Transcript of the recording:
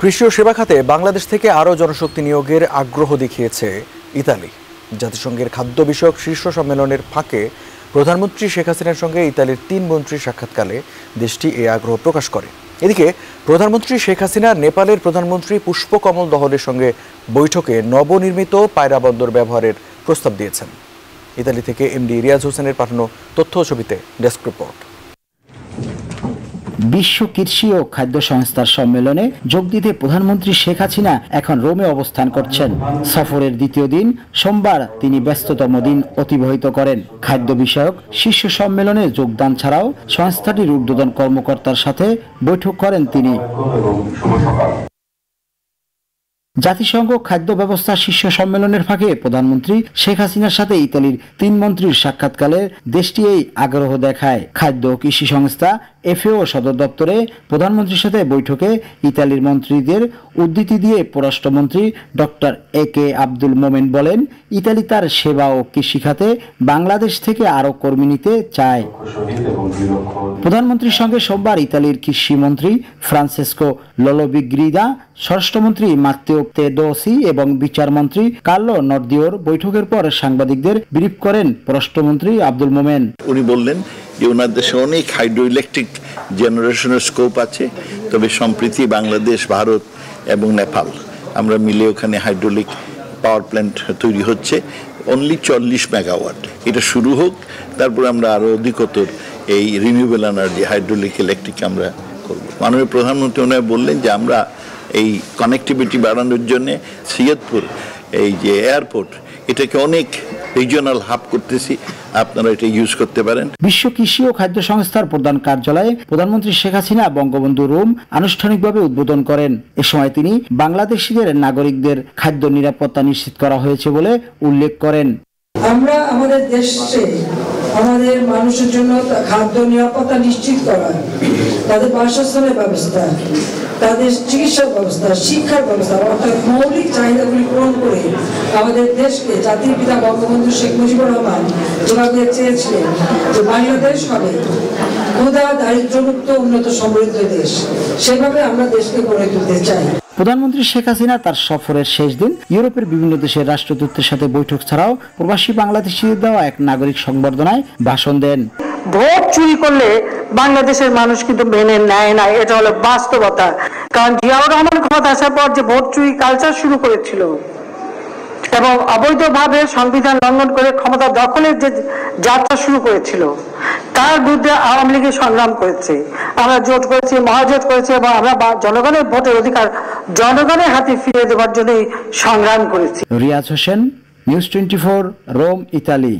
কৃষি ও সেবা খাতে বাংলাদেশ থেকে আরও জনশক্তি নিয়োগের আগ্রহ দেখিয়েছে ইতালি। জাতিসংঘের খাদ্য বিষয়ক শীর্ষ সম্মেলনের ফাঁকে প্রধানমন্ত্রী শেখ হাসিনার সঙ্গে ইতালির তিন মন্ত্রীর সাক্ষাৎকালে দেশটি এই আগ্রহ প্রকাশ করে। এদিকে প্রধানমন্ত্রী শেখ হাসিনা নেপালের প্রধানমন্ত্রী পুষ্পকমল দহলের সঙ্গে বৈঠকে নবনির্মিত পায়রা বন্দর ব্যবহারের প্রস্তাব দিয়েছেন। ইতালি থেকে এমডি রিয়াজ হোসেনের পাঠানো তথ্য ছবিতে ডেস্ক রিপোর্ট। বিশ্ব কৃষি ও খাদ্য সংস্থার সম্মেলনে যোগ দিতে প্রধানমন্ত্রী শেখ হাসিনা এখন রোমে অবস্থান করছেন। সফরের দ্বিতীয় দিন, সোমবার, তিনি ব্যস্ততম দিন অতিবাহিত করেন। খাদ্য বিষয়ক শীর্ষ সম্মেলনে যোগদান ছাড়াও সংস্থাটির ঊর্ধ্বতন কর্মকর্তার সাথে বৈঠক করেন তিনি। জাতিসংঘ খাদ্য ব্যবস্থা শীর্ষ সম্মেলনের ফাঁকে প্রধানমন্ত্রী শেখ হাসিনার সাথে ইতালির তিন মন্ত্রীর সাক্ষাৎকালে দেশটি এই আগ্রহ দেখায়। খাদ্য কৃষি সংস্থা এফএও সদর দপ্তরে প্রধানমন্ত্রীর সাথে বৈঠকে ইতালির মন্ত্রীদের উদ্ধৃতি দিয়ে পররাষ্ট্রমন্ত্রী ডক্টর এ কে আব্দুল মোমেন বলেন, ইতালি তার সেবা ও কৃষি খাতে বাংলাদেশ থেকে আরও কর্মী নিতে চায়। প্রধানমন্ত্রীর সঙ্গে সোমবার ইতালির কৃষিমন্ত্রী ফ্রান্সেসকো লোলোবিগ্রিদা, স্বরাষ্ট্রমন্ত্রী মাত্তেও তেদোসি এবং বিচারমন্ত্রী কার্লো নর্দিওর বৈঠকের পর সাংবাদিকদের ব্রিফ করেন পররাষ্ট্রমন্ত্রী আব্দুল মোমেন। উনি বললেন যে ওনার দেশে অনেক হাইড্রো ইলেকট্রিক জেনারেশনের স্কোপ আছে, তবে সম্প্রীতি বাংলাদেশ, ভারত এবং নেপাল, আমরা মিলে ওখানে হাইড্রোলিক পাওয়ার প্ল্যান্ট তৈরি হচ্ছে অনলি চল্লিশ মেগাওয়াট। এটা শুরু হোক, তারপর আমরা আরও অধিকতর এই রিনিউয়েবল এনার্জি হাইড্রোলিক ইলেকট্রিক আমরা করব। মাননীয় প্রধানমন্ত্রী ওনারা বললেন যে আমরা এই কানেক্টিভিটি বাড়ানোর জন্যে সৈয়দপুর, এই যে এয়ারপোর্ট এটাকে অনেক রিজিওনাল হাব করতেছি। আপনারা এটা ইউজ করতে পারেন। বিশ্ব কৃষি ও খাদ্য সংস্থার প্রধান কার্যালয়ে প্রধানমন্ত্রী শেখ হাসিনা বঙ্গবন্ধু রোম আনুষ্ঠানিকভাবে উদ্বোধন করেন। এ সময় তিনি বাংলাদেশিদের নাগরিকদের খাদ্য নিরাপত্তা নিশ্চিত করা হয়েছে বলে উল্লেখ করেন। আমরা আমাদের দেশে আমাদের মানুষের জন্য খাদ্য নিরাপত্তা নিশ্চিত করা, তাদের বাসস্থানের ব্যবস্থা, তাদের চিকিৎসা ব্যবস্থা, শিক্ষার ব্যবস্থা, অর্থাৎ মৌলিক চাহিদাগুলি পূরণ করে আমাদের দেশকে জাতির পিতা বঙ্গবন্ধু শেখ মুজিবুর রহমান যেভাবে চেয়েছিলেন যে বাংলাদেশ হবে ক্ষুধা, দারিদ্র্যমুক্ত, উন্নত, সমৃদ্ধ দেশ, সেভাবে আমরা দেশকে গড়ে তুলতে চাই। প্রধানমন্ত্রী শেখ হাসিনা তার সফরের শেষ দিন ইউরোপের বিভিন্ন দেশের রাষ্ট্রদূতের সাথে বৈঠক ছাড়াও প্রবাসী বাংলাদেশিদের দেওয়া এক নাগরিক সংবর্ধনায় ভাষণ দেন। ভোট চুরি করলে বাংলাদেশের মানুষ কিন্তু মেনে নেয় না, এটা হলো বাস্তবতা। কারণ জিয়াউর রহমান ক্ষমতা আসার পর যে ভোট চুরি কালচার শুরু করেছিল এবং অবৈধভাবে সংবিধান লঙ্ঘন করে ক্ষমতা দখলের যে যাত্রা শুরু করেছিল তার বিরুদ্ধে আওয়ামী লীগের সংগ্রাম করেছে। আমরা জোট করেছি, মহাজোট করেছি এবং আমরা জনগণের ভোটের অধিকার জনগণের হাতে ফিরে দেওয়ার জন্য সংগ্রাম করেছি। Riaz Hossain, news twenty Rome, Italy.